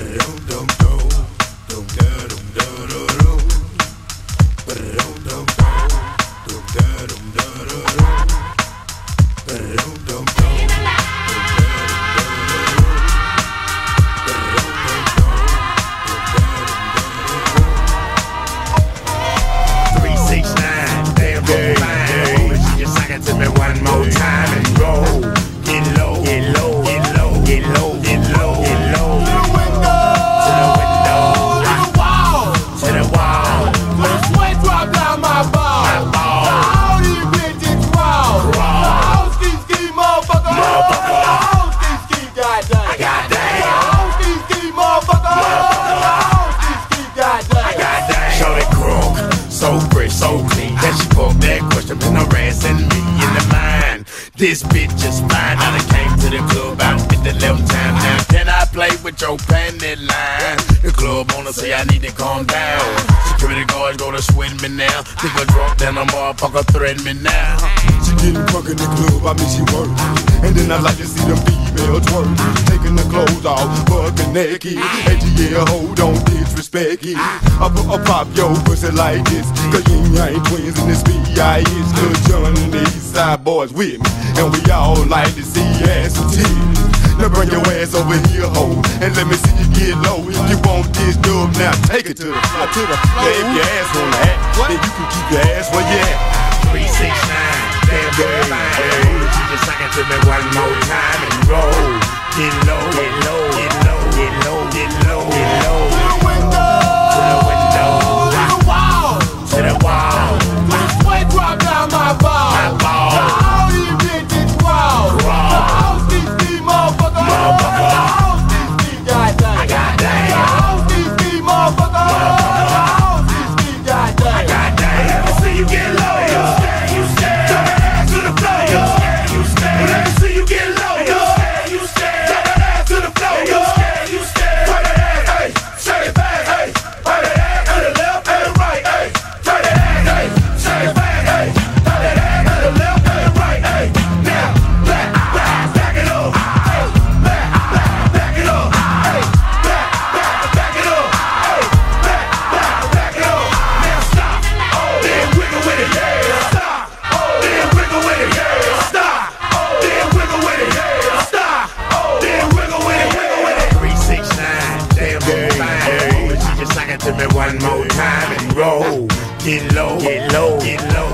Three, clean. Then she put that question, been rest me in the mind. This bitch is fine. I done came to the club out at the 11 time now. Can I play with your panty line? The club wanna say I need to calm down. Security guards go to sweat me now. Think I'm drunk, then a motherfucker threaten me now. She getting drunk in the club, I mean she work. And then I like to see them females twerk. Taking the fucking naked. And yeah, hold on, disrespect it. I put a pop your pussy like this. Cause Ying Yang Twins in this B.I.S. Lil Jon and the East Side Boyz with me. And we all like to see ass and titties. Now bring your ass over here, ho, and let me see you get low. If you want this dub, now take it to the. To the floor. If your ass wanna act, then you can keep your ass where you at. it one more time and roll. Get low, get low, get low.